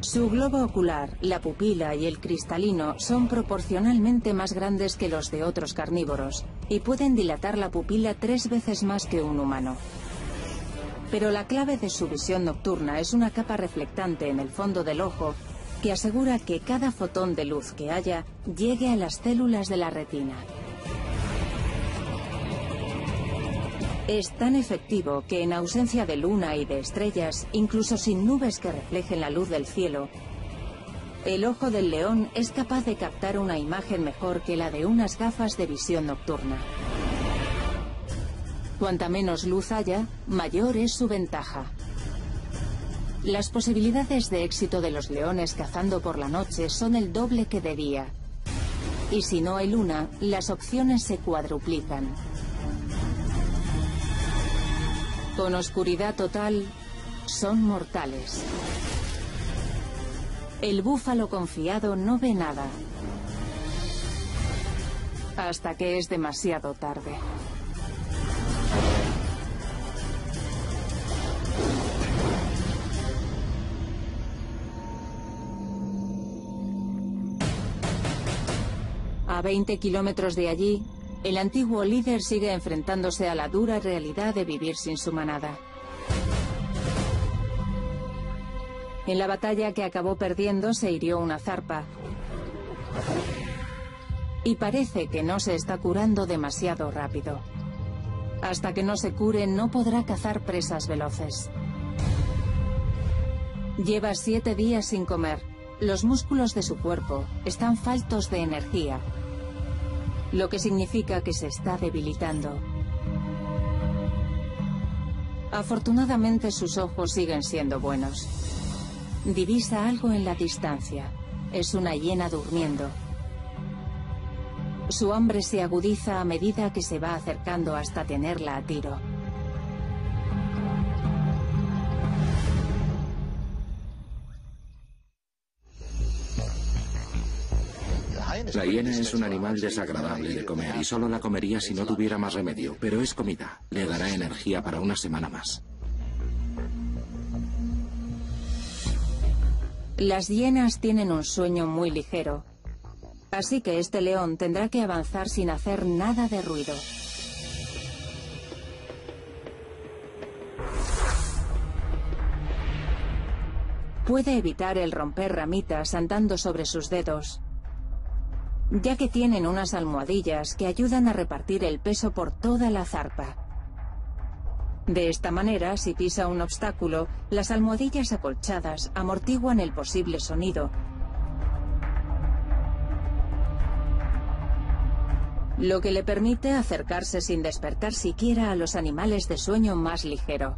Su globo ocular, la pupila y el cristalino son proporcionalmente más grandes que los de otros carnívoros y pueden dilatar la pupila tres veces más que un humano. Pero la clave de su visión nocturna es una capa reflectante en el fondo del ojo que asegura que cada fotón de luz que haya llegue a las células de la retina. Es tan efectivo que en ausencia de luna y de estrellas, incluso sin nubes que reflejen la luz del cielo, el ojo del león es capaz de captar una imagen mejor que la de unas gafas de visión nocturna. Cuanta menos luz haya, mayor es su ventaja. Las posibilidades de éxito de los leones cazando por la noche son el doble que de día. Y si no hay luna, las opciones se cuadruplican. Con oscuridad total, son mortales. El búfalo confiado no ve nada. Hasta que es demasiado tarde. A 20 kilómetros de allí, el antiguo líder sigue enfrentándose a la dura realidad de vivir sin su manada. En la batalla que acabó perdiendo se hirió una zarpa. Y parece que no se está curando demasiado rápido. Hasta que no se cure no podrá cazar presas veloces. Lleva siete días sin comer. Los músculos de su cuerpo están faltos de energía lo que significa que se está debilitando. Afortunadamente sus ojos siguen siendo buenos. Divisa algo en la distancia. Es una hiena durmiendo. Su hambre se agudiza a medida que se va acercando hasta tenerla a tiro. La hiena es un animal desagradable de comer y solo la comería si no tuviera más remedio, pero es comida. Le dará energía para una semana más. Las hienas tienen un sueño muy ligero, así que este león tendrá que avanzar sin hacer nada de ruido. Puede evitar el romper ramitas andando sobre sus dedos, ya que tienen unas almohadillas que ayudan a repartir el peso por toda la zarpa. De esta manera, si pisa un obstáculo, las almohadillas acolchadas amortiguan el posible sonido, lo que le permite acercarse sin despertar siquiera a los animales de sueño más ligero.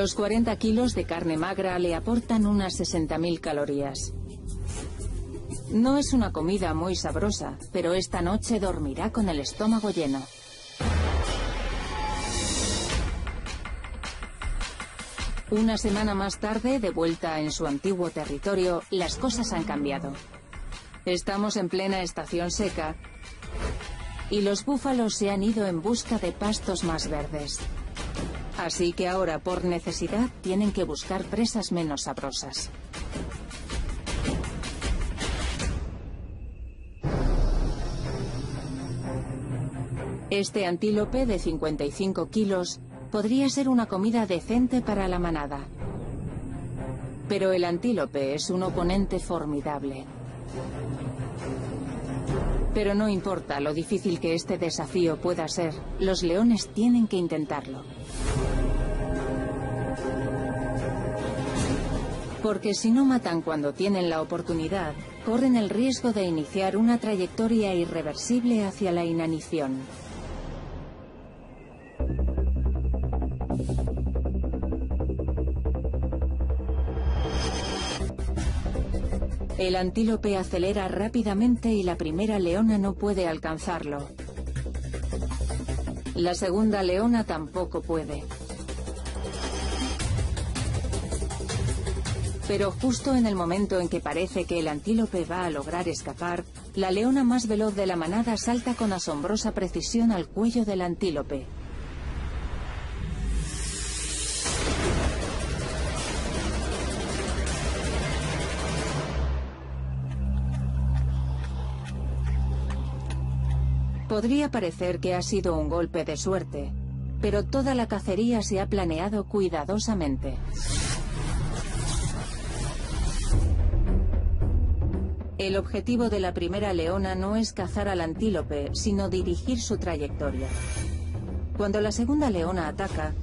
Los 40 kilos de carne magra le aportan unas 60.000 calorías. No es una comida muy sabrosa, pero esta noche dormirá con el estómago lleno. Una semana más tarde, de vuelta en su antiguo territorio, las cosas han cambiado. Estamos en plena estación seca y los búfalos se han ido en busca de pastos más verdes. Así que ahora, por necesidad, tienen que buscar presas menos sabrosas. Este antílope de 55 kilos podría ser una comida decente para la manada. Pero el antílope es un oponente formidable. Pero no importa lo difícil que este desafío pueda ser, los leones tienen que intentarlo. Porque si no matan cuando tienen la oportunidad, corren el riesgo de iniciar una trayectoria irreversible hacia la inanición. El antílope acelera rápidamente y la primera leona no puede alcanzarlo. La segunda leona tampoco puede. Pero justo en el momento en que parece que el antílope va a lograr escapar, la leona más veloz de la manada salta con asombrosa precisión al cuello del antílope. Podría parecer que ha sido un golpe de suerte, pero toda la cacería se ha planeado cuidadosamente. El objetivo de la primera leona no es cazar al antílope, sino dirigir su trayectoria. Cuando la segunda leona ataca,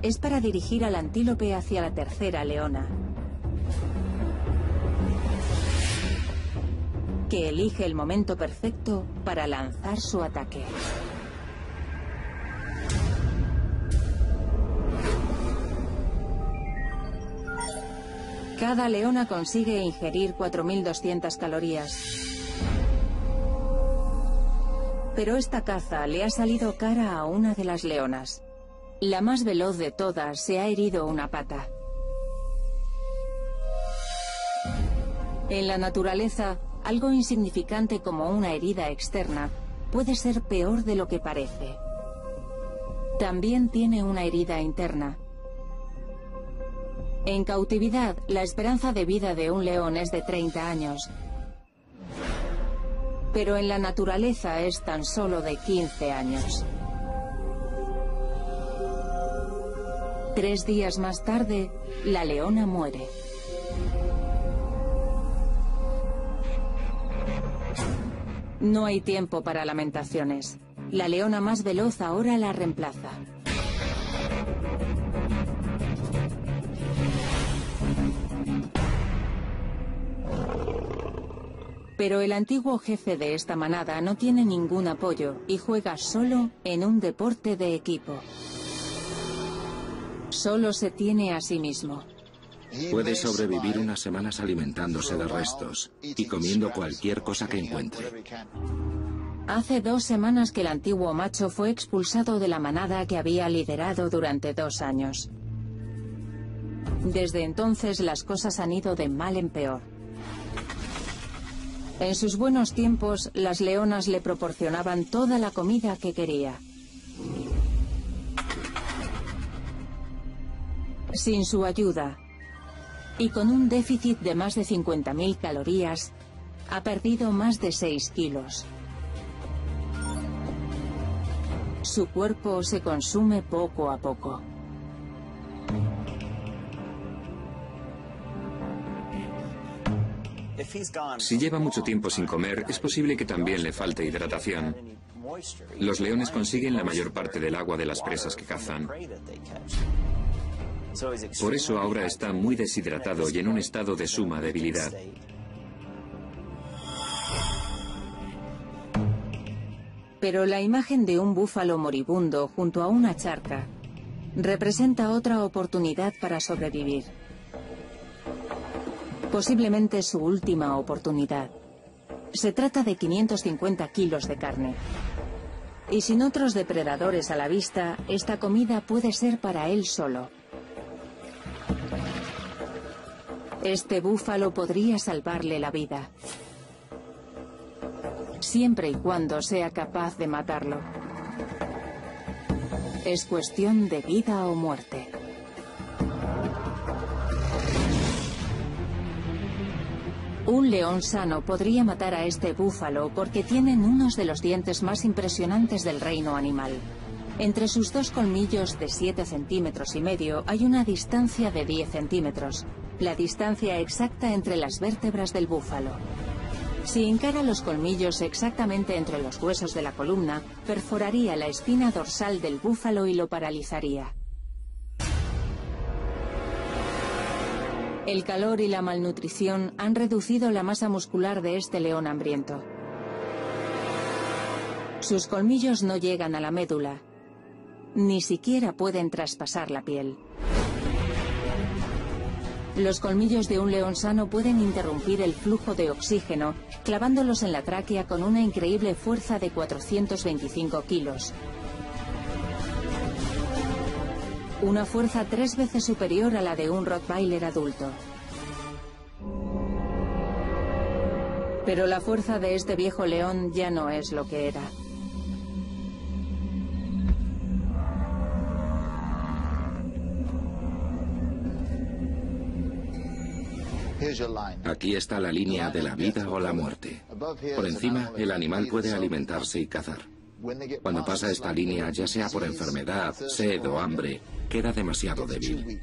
es para dirigir al antílope hacia la tercera leona. Que elige el momento perfecto para lanzar su ataque. Cada leona consigue ingerir 4.200 calorías. Pero esta caza le ha salido cara a una de las leonas. La más veloz de todas se ha herido una pata. En la naturaleza, algo insignificante como una herida externa puede ser peor de lo que parece. También tiene una herida interna. En cautividad, la esperanza de vida de un león es de 30 años. Pero en la naturaleza es tan solo de 15 años. Tres días más tarde, la leona muere. No hay tiempo para lamentaciones. La leona más veloz ahora la reemplaza. Pero el antiguo jefe de esta manada no tiene ningún apoyo y juega solo en un deporte de equipo. Solo se tiene a sí mismo. Puede sobrevivir unas semanas alimentándose de restos y comiendo cualquier cosa que encuentre. Hace dos semanas que el antiguo macho fue expulsado de la manada que había liderado durante dos años. Desde entonces las cosas han ido de mal en peor. En sus buenos tiempos, las leonas le proporcionaban toda la comida que quería. Sin su ayuda, y con un déficit de más de 50.000 calorías, ha perdido más de 6 kilos. Su cuerpo se consume poco a poco. Si lleva mucho tiempo sin comer, es posible que también le falte hidratación. Los leones consiguen la mayor parte del agua de las presas que cazan. Por eso ahora está muy deshidratado y en un estado de suma debilidad. Pero la imagen de un búfalo moribundo junto a una charca representa otra oportunidad para sobrevivir. Posiblemente su última oportunidad. Se trata de 550 kilos de carne. Y sin otros depredadores a la vista, esta comida puede ser para él solo. Este búfalo podría salvarle la vida. Siempre y cuando sea capaz de matarlo. Es cuestión de vida o muerte. Un león sano podría matar a este búfalo porque tienen unos de los dientes más impresionantes del reino animal. Entre sus dos colmillos de 7 centímetros y medio hay una distancia de 10 centímetros, la distancia exacta entre las vértebras del búfalo. Si encara los colmillos exactamente entre los huesos de la columna, perforaría la espina dorsal del búfalo y lo paralizaría. El calor y la malnutrición han reducido la masa muscular de este león hambriento. Sus colmillos no llegan a la médula, ni siquiera pueden traspasar la piel. Los colmillos de un león sano pueden interrumpir el flujo de oxígeno, clavándolos en la tráquea con una increíble fuerza de 425 kilos. Una fuerza tres veces superior a la de un Rottweiler adulto. Pero la fuerza de este viejo león ya no es lo que era. Aquí está la línea de la vida o la muerte. Por encima, el animal puede alimentarse y cazar. Cuando pasa esta línea, ya sea por enfermedad, sed o hambre, queda demasiado débil.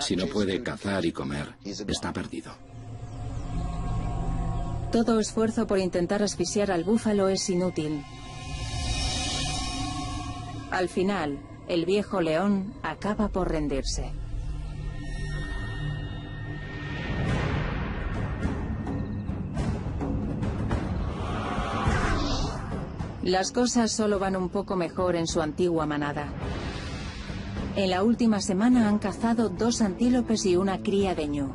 Si no puede cazar y comer, está perdido. Todo esfuerzo por intentar asfixiar al búfalo es inútil. Al final, el viejo león acaba por rendirse. Las cosas solo van un poco mejor en su antigua manada. En la última semana han cazado dos antílopes y una cría de ñu.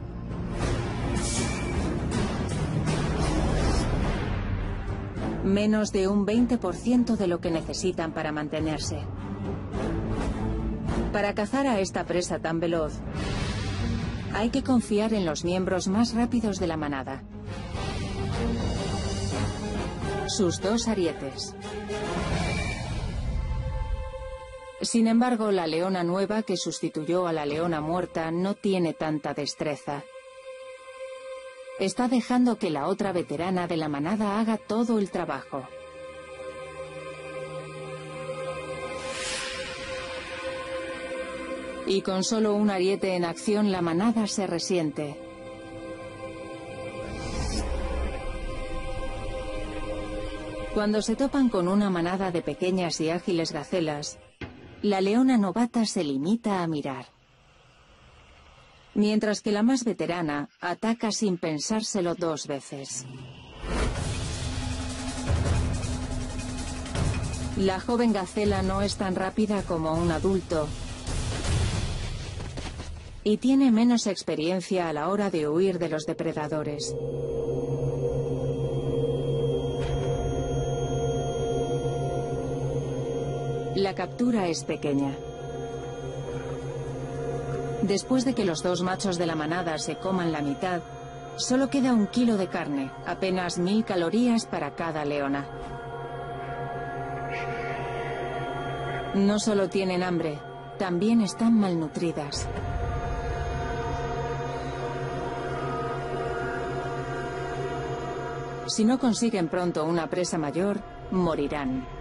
Menos de un 20% de lo que necesitan para mantenerse. Para cazar a esta presa tan veloz, hay que confiar en los miembros más rápidos de la manada sus dos arietes. Sin embargo, la leona nueva que sustituyó a la leona muerta no tiene tanta destreza. Está dejando que la otra veterana de la manada haga todo el trabajo. Y con solo un ariete en acción la manada se resiente. Cuando se topan con una manada de pequeñas y ágiles gacelas, la leona novata se limita a mirar. Mientras que la más veterana ataca sin pensárselo dos veces. La joven gacela no es tan rápida como un adulto y tiene menos experiencia a la hora de huir de los depredadores. La captura es pequeña. Después de que los dos machos de la manada se coman la mitad, solo queda un kilo de carne, apenas mil calorías para cada leona. No solo tienen hambre, también están malnutridas. Si no consiguen pronto una presa mayor, morirán.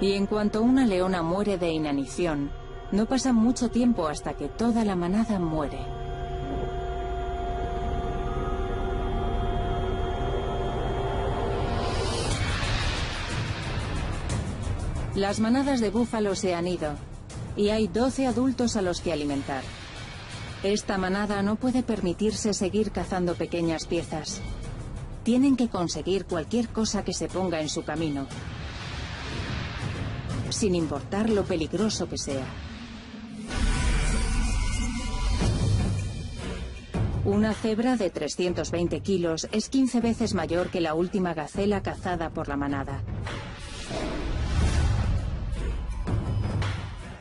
Y en cuanto una leona muere de inanición, no pasa mucho tiempo hasta que toda la manada muere. Las manadas de búfalo se han ido y hay 12 adultos a los que alimentar. Esta manada no puede permitirse seguir cazando pequeñas piezas. Tienen que conseguir cualquier cosa que se ponga en su camino, sin importar lo peligroso que sea. Una cebra de 320 kilos es 15 veces mayor que la última gacela cazada por la manada.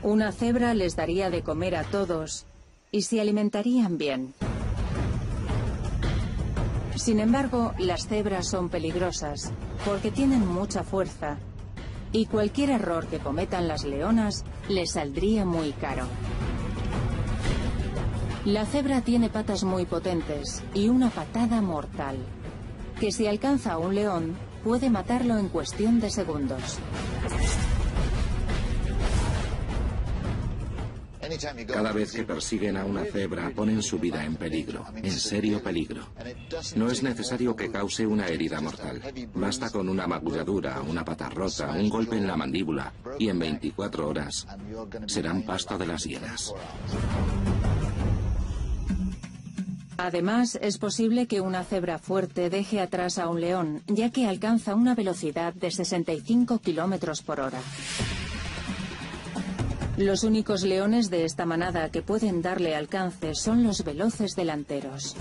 Una cebra les daría de comer a todos y se alimentarían bien. Sin embargo, las cebras son peligrosas porque tienen mucha fuerza y cualquier error que cometan las leonas les saldría muy caro. La cebra tiene patas muy potentes y una patada mortal, que si alcanza a un león puede matarlo en cuestión de segundos. Cada vez que persiguen a una cebra ponen su vida en peligro, en serio peligro. No es necesario que cause una herida mortal. Basta con una magulladura, una pata rota, un golpe en la mandíbula y en 24 horas serán pasto de las hienas. Además, es posible que una cebra fuerte deje atrás a un león, ya que alcanza una velocidad de 65 kilómetros por hora. Los únicos leones de esta manada que pueden darle alcance son los veloces delanteros.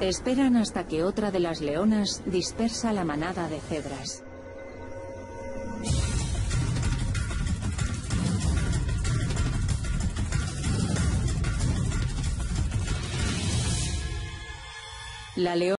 Esperan hasta que otra de las leonas dispersa la manada de cebras. La leona